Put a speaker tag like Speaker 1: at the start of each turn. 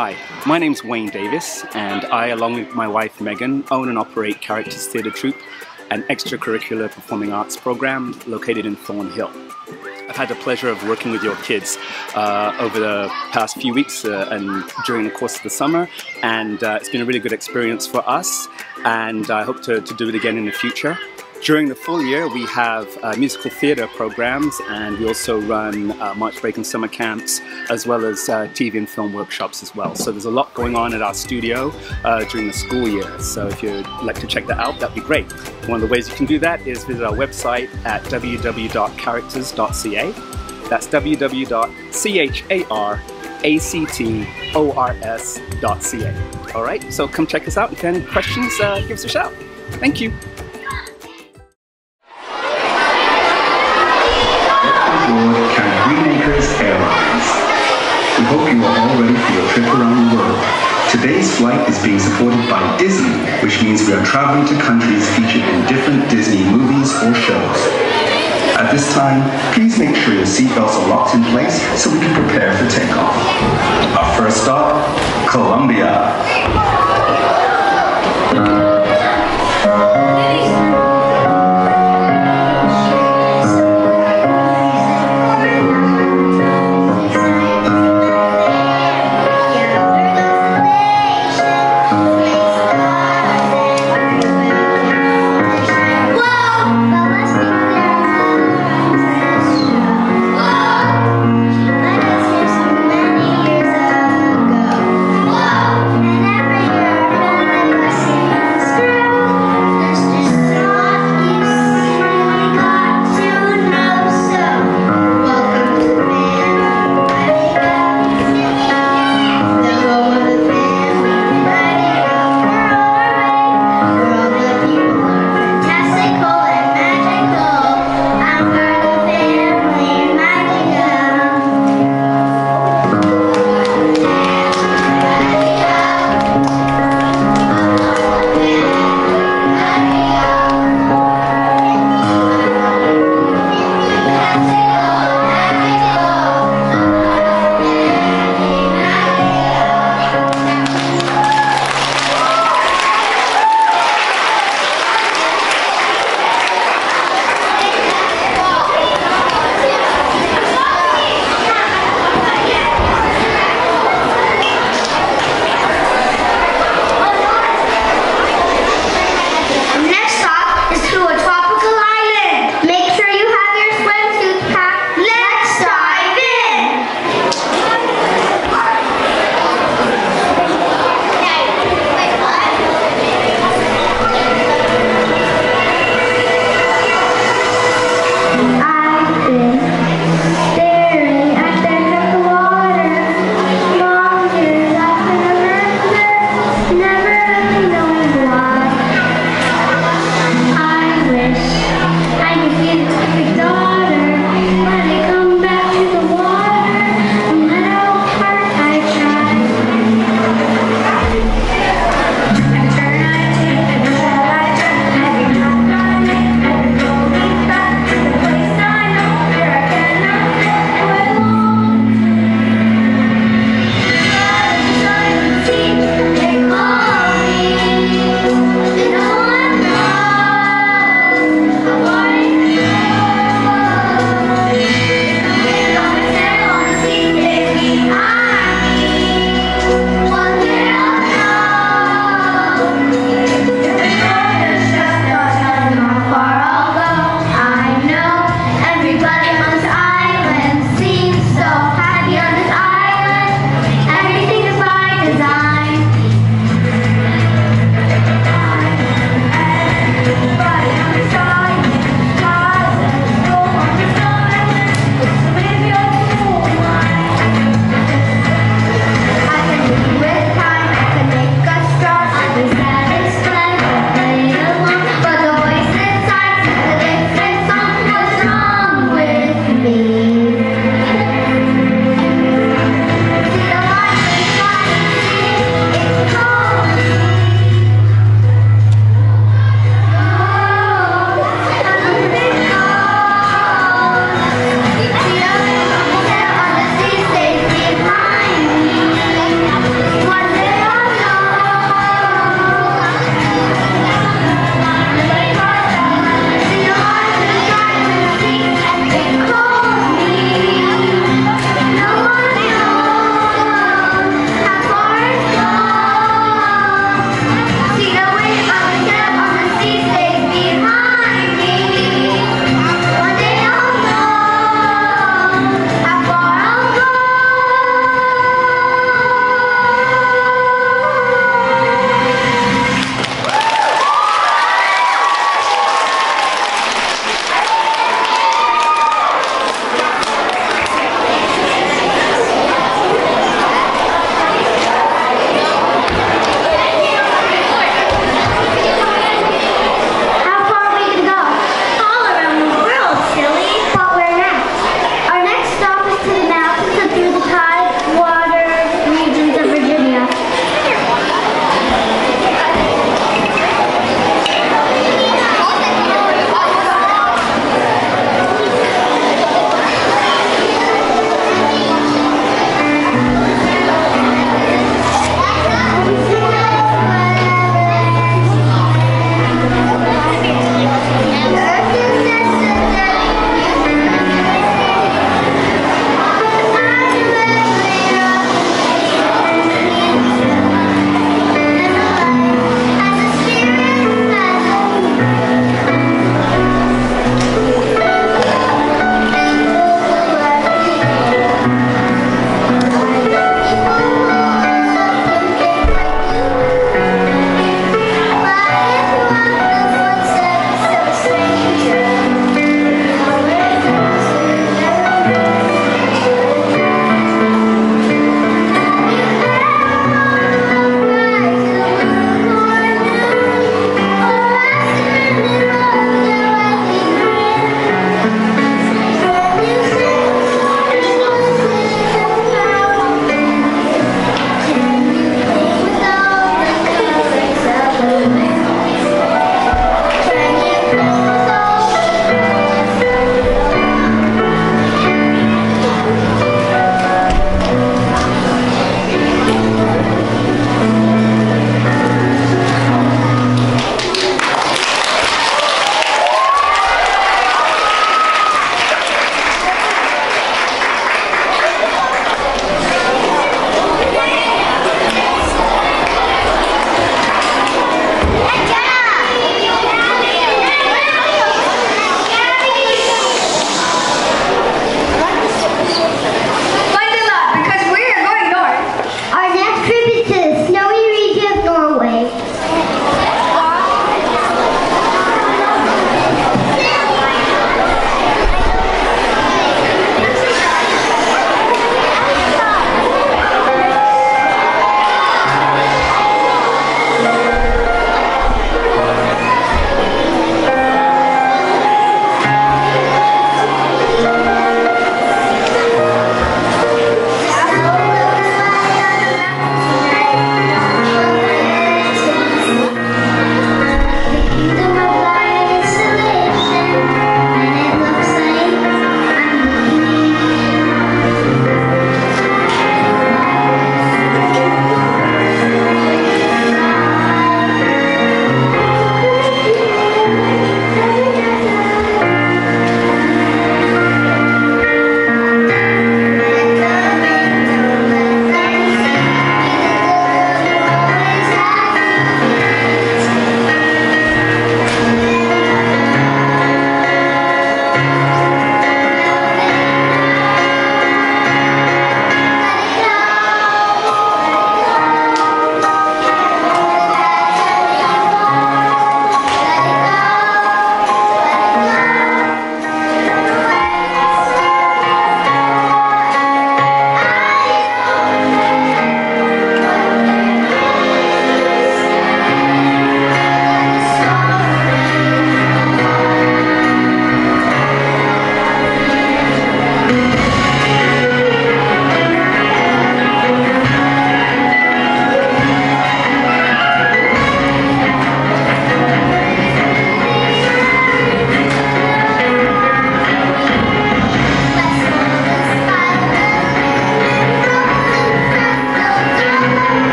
Speaker 1: Hi, my name's Wayne Davis, and I, along with my wife Megan, own and operate Charactors Theatre Troupe, an extracurricular performing arts program located in Thornhill. I've had the pleasure of working with your kids uh, over the past few weeks uh, and during the course of the summer, and uh, it's been a really good experience for us, and I hope to, to do it again in the future. During the full year, we have uh, musical theatre programs and we also run uh, March break and summer camps as well as uh, TV and film workshops as well. So there's a lot going on at our studio uh, during the school year. So if you'd like to check that out, that'd be great. One of the ways you can do that is visit our website at www.charactors.ca. That's www.charactors.ca. All right, so come check us out. If you have any questions, uh, give us a shout. Thank you.
Speaker 2: Today's flight is being supported by Disney, which means we are traveling to countries featured in different Disney movies or shows. At this time, please make sure your seatbelts are locked in place so we can prepare for takeoff. Our first stop, Colombia. Uh,